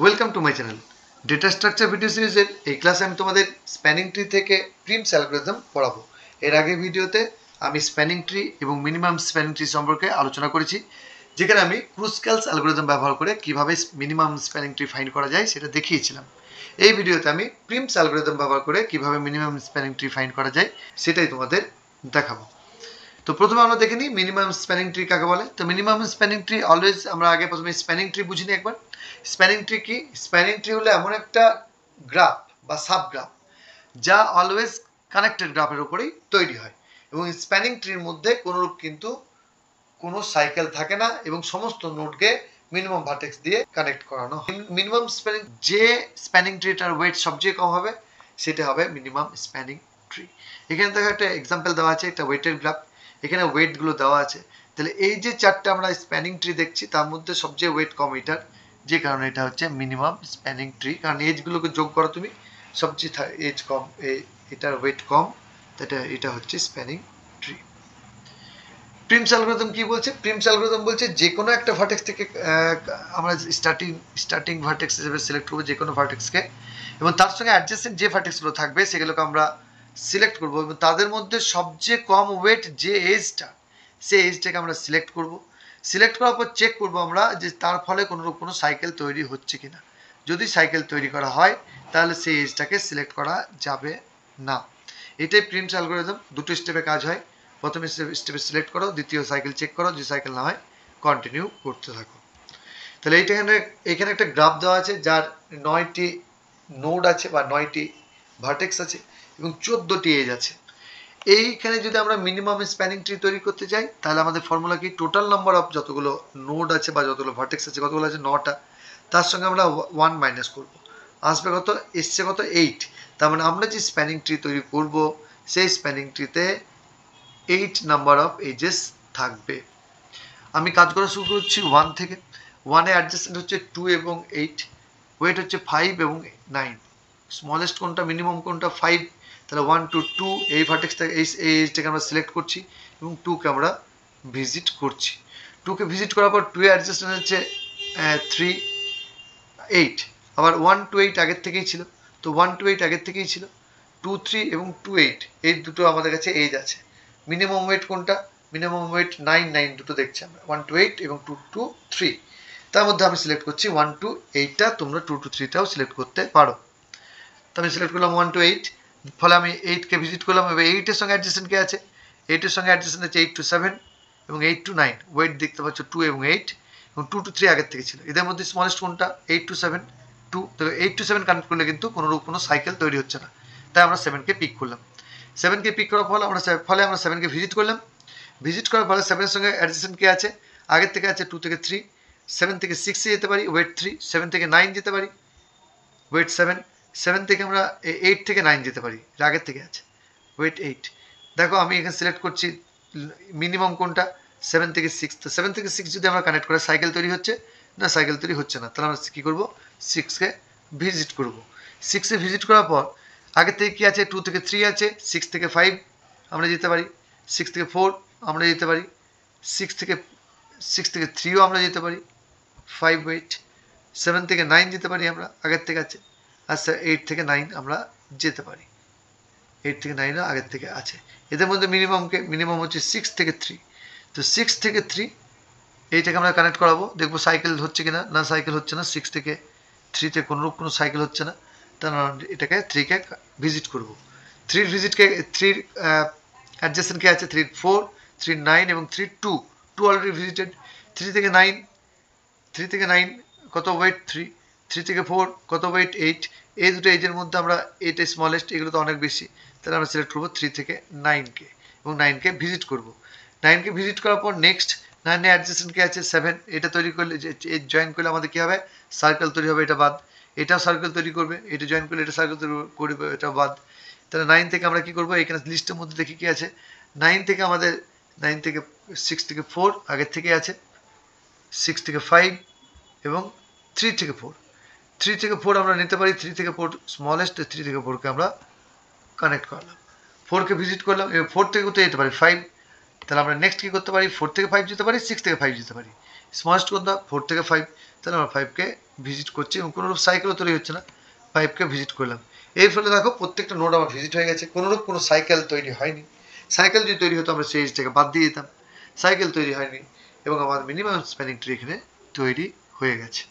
Welcome to my channel data structure video সিরিজের এই ক্লাসে আমি তোমাদের স্প্যানিং ট্রি থেকে প্রিমস অ্যালগোরিদম পড়াবো। এর আগে ভিডিওতে আমি স্প্যানিং ট্রি এবং মিনিমাম স্প্যানিং ট্রি সম্পর্কে আলোচনা করেছি, যেখানে আমি ক্রুসক্যালস অ্যালগোরিদম ব্যবহার করে কীভাবে মিনিমাম স্প্যানিং ট্রি ফাইন্ড করা যায় সেটা দেখিয়েছিলাম। এই ভিডিওতে আমি প্রিমস অ্যালগোরিদম ব্যবহার করে কীভাবে মিনিমাম স্প্যানিং ট্রি ফাইন্ড করা যায় সেটাই তোমাদের দেখাবো। তো প্রথমে আমরা দেখে নিই মিনিমাম স্প্যানিং ট্রি কাকে বলে। তো মিনিমাম স্প্যানিং ট্রি অলওয়েজ আমরা আগে প্রথমে স্প্যানিং ট্রি বুঝিনি একবার। স্প্যানিং ট্রি কি? স্প্যানিং ট্রি হলো এমন একটা গ্রাফ বা সাব গ্রাফ যা অলওয়েজ কানেক্টেড গ্রাফের উপরেই তৈরি হয়। এবং স্প্যানিং ট্রির মধ্যে কোনোরূপ কিন্তু কোনো সাইকেল থাকে না এবং সমস্ত নোটকে মিনিমাম ভার্টেক্স দিয়ে কানেক্ট করানো মিনিমাম স্প্যানিং যে স্প্যানিং ট্রিটার ওয়েট সবচেয়ে কম হবে, সেটা হবে মিনিমাম স্প্যানিং ট্রি এখানে দেখো একটা এক্সাম্পল দেওয়া আছে, একটা ওয়েটের গ্রাফ এখানে ওয়েটগুলো দেওয়া আছে। তাহলে এই যে চারটা আমরা স্প্যানিং ট্রি দেখছি, তার মধ্যে সবচেয়ে ওয়েট কম এটার, যে কারণে এটা হচ্ছে মিনিমাম স্প্যানিং ট্রি কারণ এজগুলোকে যোগ করো তুমি, সবচেয়ে এজ কম এটার ওয়েট কম এটা এটা হচ্ছে স্প্যানিং ট্রি প্রিমস অ্যালগোরিদম কি বলছে? প্রিমস অ্যালগোরিদম বলছে যে কোনো একটা ভার্টেক্স থেকে আমরা স্টার্টিং স্টার্টিং ভার্টেক্স হিসেবে সিলেক্ট করব যে কোনো ভার্টেক্সকে এবং তার সঙ্গে অ্যাডজাস্টেন্ট যে ভার্টেক্সগুলো থাকবে, সেগুলোকে আমরা সিলেক্ট করব এবং তাদের মধ্যে সবচেয়ে কম ওয়েট যে এজটা সেই এজটাকে আমরা সিলেক্ট করব। সিলেক্ট করার পর চেক করব আমরা যে তার ফলে কোনো কোনো সাইকেল তৈরি হচ্ছে কিনা। যদি সাইকেল তৈরি করা হয়, তাহলে সেই এজটাকে সিলেক্ট করা যাবে না। এটাই প্রিন্টস অ্যালগোরিদম দুটো স্টেপে কাজ হয়। প্রথমে স্টেপে সিলেক্ট করো, দ্বিতীয় সাইকেল চেক করো, যে সাইকেল না হয় কন্টিনিউ করতে থাকো। তাহলে এইটা এখানে এখানে একটা গ্রাফ দেওয়া আছে, যার নয়টি নোড আছে বা নয়টি ভার্টেক্স আছে এবং চোদ্দোটি এজ আছে। এইখানে যদি আমরা মিনিমাম স্প্যানিং ট্রি তৈরি করতে চাই তাহলে আমাদের ফর্মুলা কি? টোটাল নাম্বার অফ যতগুলো নোড আছে বা যতগুলো ভার্টেক্স আছে, কতগুলো আছে? নটা। তার সঙ্গে আমরা ওয়ান মাইনাস করব। আসবে কত? এসছে কত? এইট তার মানে আমরা যে স্প্যানিং ট্রি তৈরি করব, সেই স্প্যানিং ট্রিতে এইট নাম্বার অফ এজেস থাকবে। আমি কাজ করা শুরু করছি ওয়ান থেকে। ওয়ানে অ্যাডজাস্টেন্ট হচ্ছে টু এবং এইট ওয়েট হচ্ছে ফাইভ এবং নাইন স্মলেস্ট কোনটা মিনিমাম কোনটা ফাইভ তাহলে ওয়ান টু টু এই ভার্টেক্সটা এই এই এজটাকে আমরা সিলেক্ট করছি এবং টুকে আমরা ভিজিট করছি। টুকে ভিজিট করার পর টু অ্যাডজাস্টেন্ট হচ্ছে থ্রি এইট আবার ওয়ান টু এইট আগের থেকেই ছিল। তো ওয়ান টু এইট আগের থেকেই ছিল। টু থ্রি এবং টু এইট এই দুটো আমাদের কাছে এজ আছে। মিনিমাম ওয়েট কোনটা? মিনিমাম ওয়েট নাইন নাইন দুটো দেখছি আমরা। ওয়ান টু এইট এবং টু টু থ্রি তার মধ্যে আমি সিলেক্ট করছি ওয়ান টু এইটটা তোমরা টু টু থ্রিটাও সিলেক্ট করতে পারো। তো আমি সিলেক্ট করলাম ওয়ান টু এইট ফলে আমি এইটকে ভিজিট করলাম, এবার এইটের সঙ্গে অ্যাডজাস্টেন্ট কে আছে? এইটের সঙ্গে অ্যাডজাস্টেন্ট আছে এইট টু সেভেন এবং এইট টু নাইন ওয়েট দেখতে পাচ্ছ টু এবং এইট এবং টু টু থ্রি আগের থেকে ছিল। এদের মধ্যে স্মলেস্ট কোনটা? এইট টু সেভেন টু তো এইট টু সেভেন কানেক্ট করলে কিন্তু কোনোরূপ কোনো সাইকেল তৈরি হচ্ছে না। তাই আমরা সেভেনকে পিক করলাম। সেভেনকে পিক করার ফলে আমরা ফলে আমরা সেভেনকে ভিজিট করলাম। ভিজিট করার ফলে সেভেনের সঙ্গে অ্যাডজাস্টেন্ট কে আছে? আগের থেকে আছে টু থেকে থ্রি সেভেন থেকে সিক্সে যেতে পারি ওয়েট থ্রি সেভেন থেকে নাইন যেতে পারি ওয়েট সেভেন সেভেন থেকে আমরা এইট থেকে নাইন যেতে পারি আগের থেকে আছে। ওয়েট এইট দেখো, আমি এখানে সিলেক্ট করছি মিনিমাম কোনটা? সেভেন থেকে সিক্স তো সেভেন থেকে সিক্স যদি আমরা কানেক্ট করে সাইকেল তৈরি হচ্ছে? না সাইকেল তৈরি হচ্ছে না। তাহলে আমরা কী করব? সিক্সকে ভিজিট করব। সিক্সে ভিজিট করার পর আগের থেকে কী আছে? টু থেকে থ্রি আছে সিক্স থেকে ফাইভ আমরা যেতে পারি সিক্স থেকে ফোর আমরা যেতে পারি সিক্স থেকে সিক্স থেকে থ্রিও আমরা যেতে পারি ফাইভ ওয়েট সেভেন থেকে নাইন যেতে পারি আমরা, আগের থেকে আছে। আচ্ছা এইট থেকে নাইন আমরা যেতে পারি। এইট থেকে নাইনও আগের থেকে আছে। এদের মধ্যে মিনিমামকে মিনিমাম হচ্ছে সিক্স থেকে থ্রি তো সিক্স থেকে থ্রি এইটাকে আমরা কানেক্ট করাবো। দেখব সাইকেল হচ্ছে কি না না সাইকেল হচ্ছে না। সিক্স থেকে থ্রিতে কোনোরূপ কোনো সাইকেল হচ্ছে না। তাহলে এটাকে থ্রিকে ভিজিট করব। থ্রির ভিজিটকে থ্রির অ্যাডজাস্টেন্ট কে আছে থ্রি ফোর থ্রি নাইন এবং three two two already visited three থেকে নাইন থ্রি থেকে নাইন কত ওয়েট থ্রি থ্রি থেকে ফোর কত ওয়েট এইট এই দুটো এজের মধ্যে আমরা এইট স্মলেস্ট এগুলো তো অনেক বেশি। তাহলে আমরা সিলেক্ট করব থ্রি থেকে নাইনকে এবং নাইনকে ভিজিট করব। নাইনকে ভিজিট করার পর নেক্সট নাইনে অ্যাডজাস্টেন্ট কে আছে সেভেন এটা তৈরি করলে জয়েন করলে আমাদের কী হবে? সার্কেল তৈরি হবে, এটা বাদ। এটাও সার্কেল তৈরি করবে, এটা জয়েন করলে এটা সার্কেল তৈরি করবে এটা বাদ। তাহলে নাইন থেকে আমরা কী করব? এখানে লিস্টের মধ্যে দেখি কী আছে? নাইন থেকে আমাদের নাইন থেকে সিক্স থেকে ফোর আগের থেকে আছে সিক্স থেকে ফাইভ এবং থ্রি থেকে ফোর থ্রি থেকে ফোর আমরা নিতে পারি থ্রি থেকে ফোর স্মলেস্ট থ্রি থেকে ফোরকে আমরা কানেক্ট করলাম। ফোরকে ভিজিট করলাম, এবার ফোর থেকে কোথায় যেতে পারি? ফাইভ তাহলে আমরা নেক্সট কী করতে পারি? ফোর থেকে ফাইভ যেতে পারি সিক্স থেকে ফাইভ যেতে পারি। স্মলেস্ট কোনটা? ফোর থেকে ফাইভ তাহলে আমরা ফাইভকে ভিজিট করছি এবং কোনোরূপ সাইকেলও তৈরি হচ্ছে না। ফাইভকে ভিজিট করলাম। এর ফলে দেখো, প্রত্যেকটা নোট আমার ভিজিট হয়ে গেছে, কোনোরূপ কোনো সাইকেল তৈরি হয়নি। সাইকেল যদি তৈরি হতো, আমরা সেই থেকে বাদ দিয়ে দিতাম। সাইকেল তৈরি হয়নি এবং আমার মিনিমাম স্প্যানিং ট্রি এখানে তৈরি হয়ে গেছে।